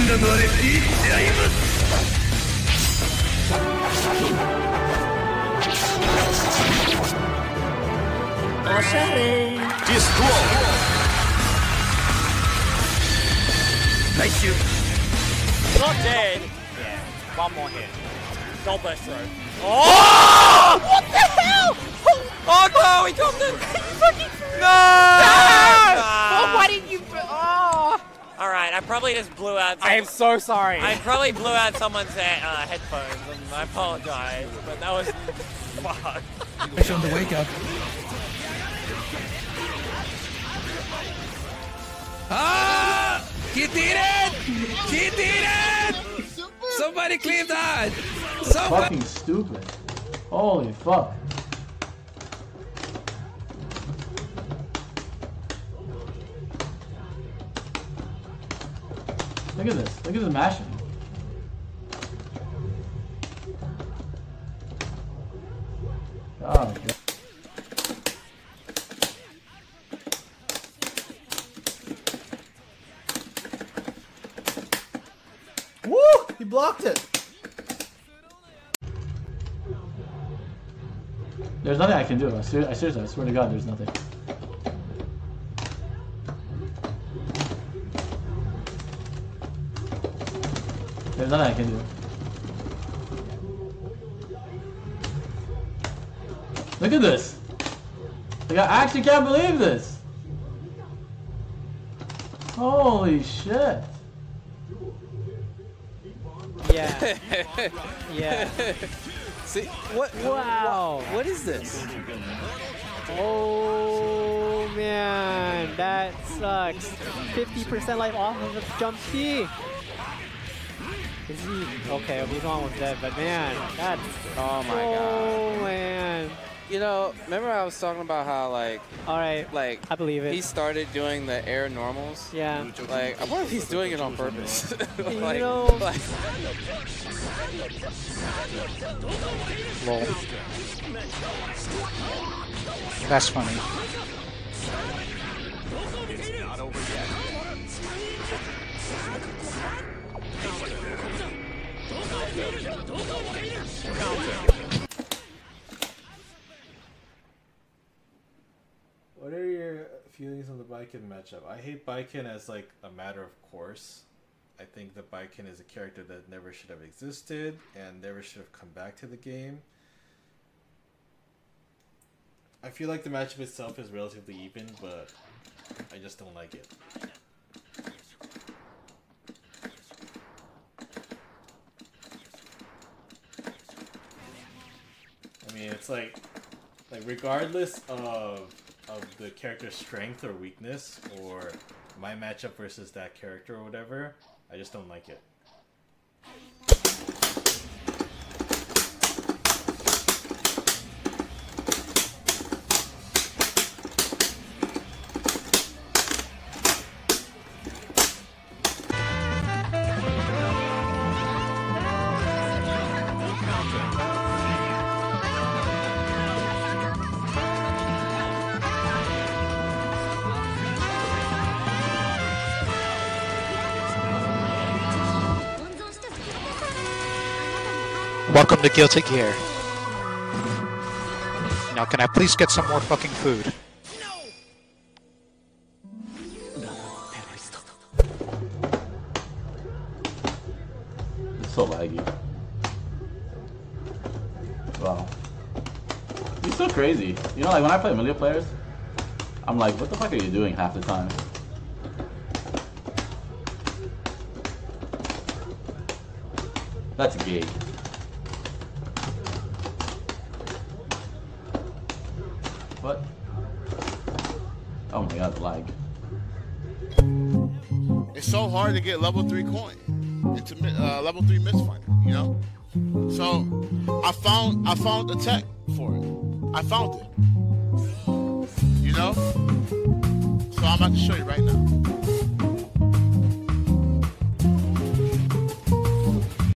kingdom of defeat, David! Enchanté Destroy! Nice shoot. Not dead. Yeah. One more hit. Don't burst through. Oh! oh! What the hell? Oh, Chloe, got them! no! no! Oh, why did I probably just blew out. I am so sorry. I probably blew out someone's uh, uh, headphones, and I apologize, but that was fuck. I showed the wake up. Ah! He did it! He did it! Somebody clean that! Somebody! Fucking stupid. Holy fuck. Look at this. Look at this mashing. Oh, God. Woo! He blocked it. There's nothing I can do. I, ser- I seriously, I swear to God, there's nothing. There's nothing I can do. Look at this. Like, I actually can't believe this. Holy shit. yeah. Yeah. See, what? Wow. What is this? Oh man, that sucks. 50% life off of the jump T. Is he okay? He's almost dead, but man, that's Oh my oh god. Oh man. You know, remember I was talking about how like All right, like I believe it. he started doing the air normals. yeah. Like I wonder if he's doing it on purpose. like, You know- like Lol. That's funny. What are your feelings on the Baiken matchup? I hate Baiken as like a matter of course. I think the Baiken is a character that never should have existed and never should have come back to the game. I feel like the matchup itself is relatively even, but I just don't like it. Mean, it's like, like regardless of of the character's strength or weakness, or my matchup versus that character or whatever, I just don't like it. Welcome to Guilty Gear. Now, can I please get some more fucking food? It's so laggy. Wow. He's so crazy. You know, like when I play Amelia players, I'm like, what the fuck are you doing half the time? That's gay. What? Oh my god, the lag. It's so hard to get level three coin into uh, level three Mist Finer, you know. So I found I found a tech for it. I found it. You know. So I'm about to show you right now.